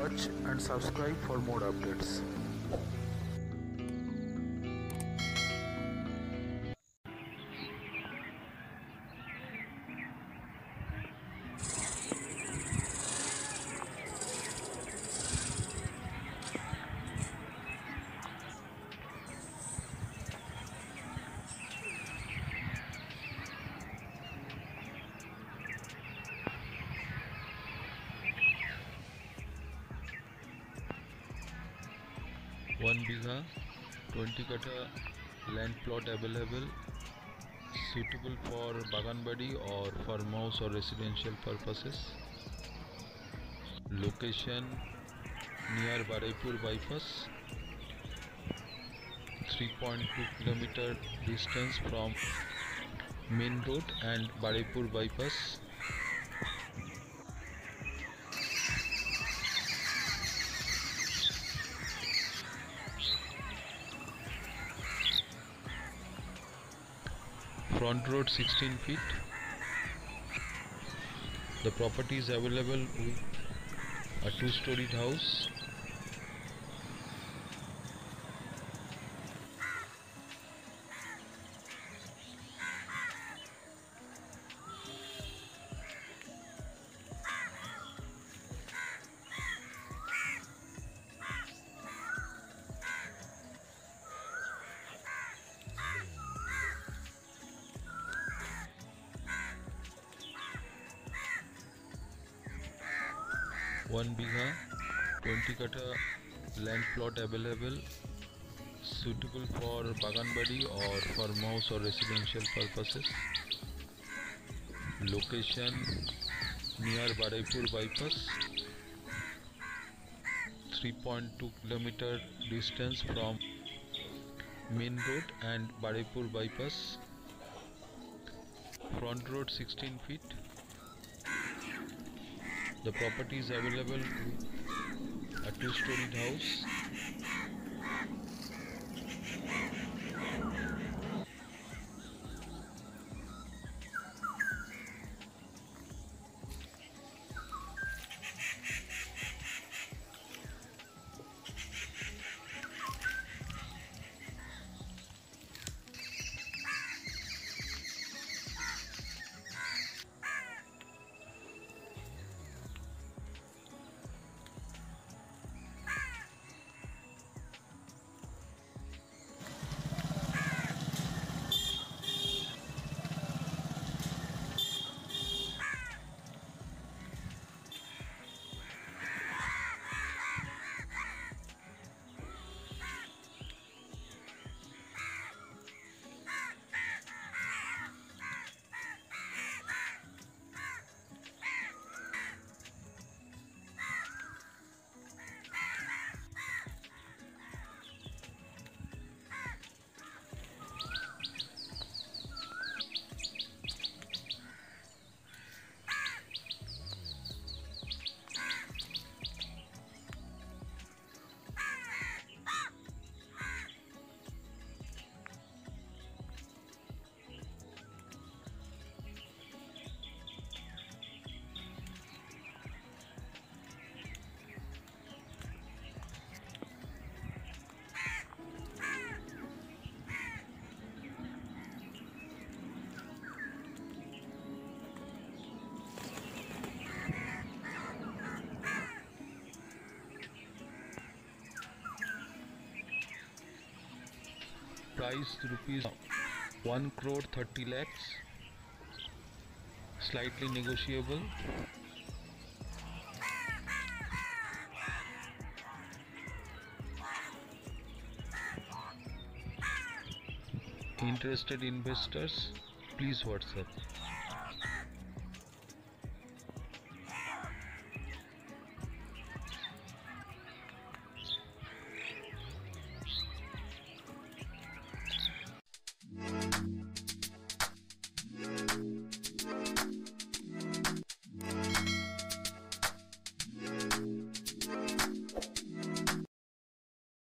watch and subscribe for more updates. Bigha 20 katha land plot available suitable for baganbari और farm house और residential purposes location near Barepur bypass 3.2 kilometre distance from main road and Barepur bypass front road 16 feet. The property is available with a two storied house one bigha twenty katha land plot available suitable for baganbari और farm house और residential purposes location near Barepur bypass 3.2 kilometre distance from main road and Barepur bypass front road 16 feet the property is available a two storied house price rupees 1 crore 30 lakhs. Slightly negotiable. Interested investors please whatsapp